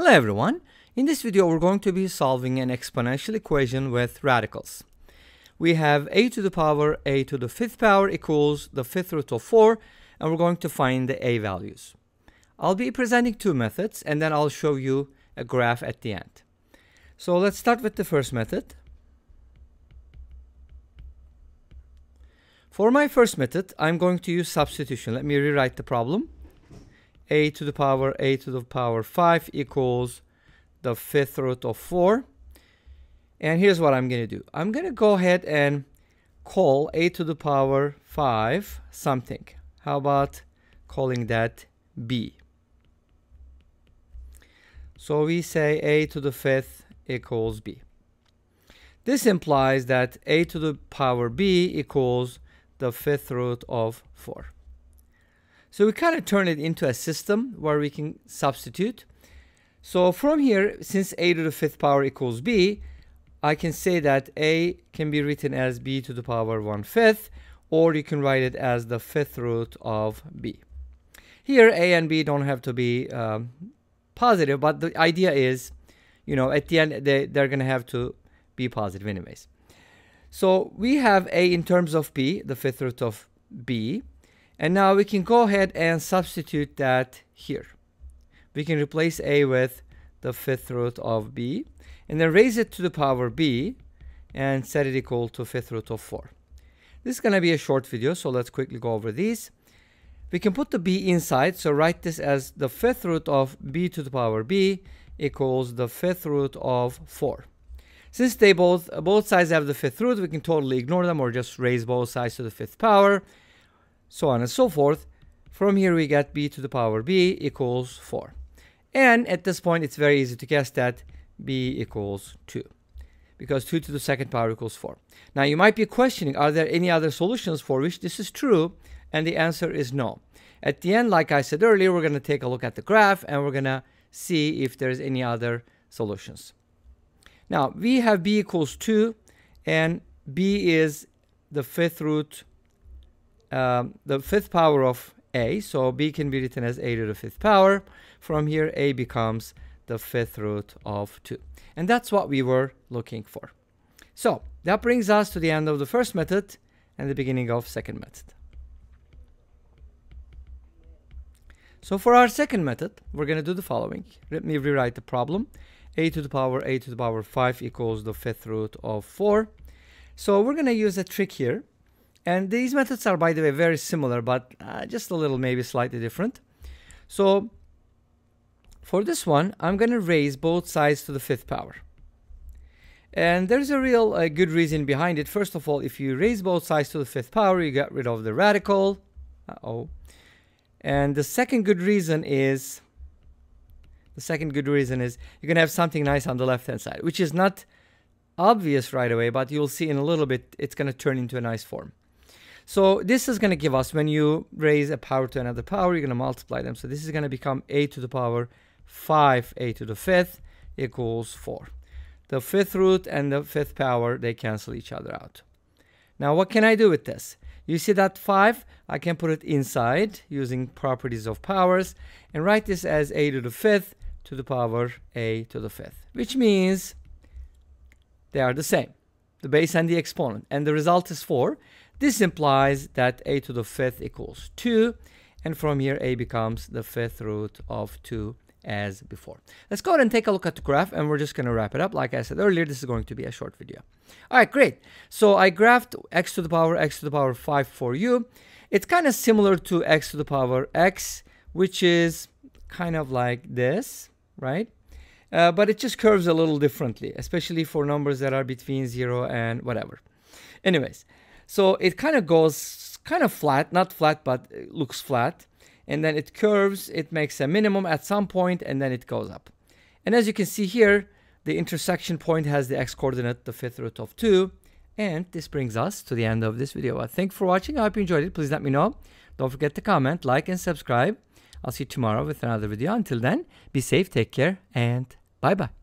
Hello everyone. In this video we're going to be solving an exponential equation with radicals. We have a to the power a to the fifth power equals the fifth root of 4 and we're going to find the a values. I'll be presenting two methods and then I'll show you a graph at the end. So let's start with the first method. For my first method I'm going to use substitution. Let me rewrite the problem a to the power a to the power 5 equals the fifth root of 4. And here's what I'm going to do. I'm going to go ahead and call a to the power 5 something. How about calling that b? So we say a to the fifth equals b. This implies that a to the power b equals the fifth root of 4. So we kind of turn it into a system where we can substitute. So from here, since a to the fifth power equals b, I can say that a can be written as b to the power 1 fifth, or you can write it as the fifth root of b. Here, a and b don't have to be um, positive, but the idea is, you know, at the end, they, they're going to have to be positive anyways. So we have a in terms of b, the fifth root of b, and now we can go ahead and substitute that here. We can replace a with the fifth root of b and then raise it to the power b and set it equal to fifth root of 4. This is going to be a short video, so let's quickly go over these. We can put the b inside, so write this as the fifth root of b to the power b equals the fifth root of 4. Since they both both sides have the fifth root, we can totally ignore them or just raise both sides to the fifth power so on and so forth. From here we get b to the power b equals 4. And at this point it's very easy to guess that b equals 2 because 2 to the second power equals 4. Now you might be questioning are there any other solutions for which this is true and the answer is no. At the end like I said earlier we're going to take a look at the graph and we're going to see if there's any other solutions. Now we have b equals 2 and b is the fifth root um, the fifth power of a, so b can be written as a to the fifth power. From here, a becomes the fifth root of 2. And that's what we were looking for. So that brings us to the end of the first method and the beginning of second method. So for our second method, we're going to do the following. Let me rewrite the problem. a to the power a to the power 5 equals the fifth root of 4. So we're going to use a trick here. And these methods are, by the way, very similar, but uh, just a little maybe slightly different. So for this one, I'm going to raise both sides to the fifth power. And there's a real uh, good reason behind it. First of all, if you raise both sides to the fifth power, you get rid of the radical. Uh-oh. And the second good reason is, the second good reason is you're going to have something nice on the left-hand side, which is not obvious right away, but you'll see in a little bit, it's going to turn into a nice form. So this is going to give us, when you raise a power to another power, you're going to multiply them. So this is going to become a to the power 5a to the fifth equals 4. The fifth root and the fifth power, they cancel each other out. Now what can I do with this? You see that 5? I can put it inside using properties of powers and write this as a to the fifth to the power a to the fifth, which means they are the same, the base and the exponent. And the result is 4. This implies that a to the fifth equals 2, and from here a becomes the fifth root of 2 as before. Let's go ahead and take a look at the graph, and we're just going to wrap it up. Like I said earlier, this is going to be a short video. All right, great. So I graphed x to the power x to the power 5 for you. It's kind of similar to x to the power x, which is kind of like this, right? Uh, but it just curves a little differently, especially for numbers that are between 0 and whatever. Anyways, so it kind of goes kind of flat, not flat, but looks flat. And then it curves, it makes a minimum at some point, and then it goes up. And as you can see here, the intersection point has the x coordinate, the fifth root of 2. And this brings us to the end of this video. I Thank for watching. I hope you enjoyed it. Please let me know. Don't forget to comment, like, and subscribe. I'll see you tomorrow with another video. Until then, be safe, take care, and bye-bye.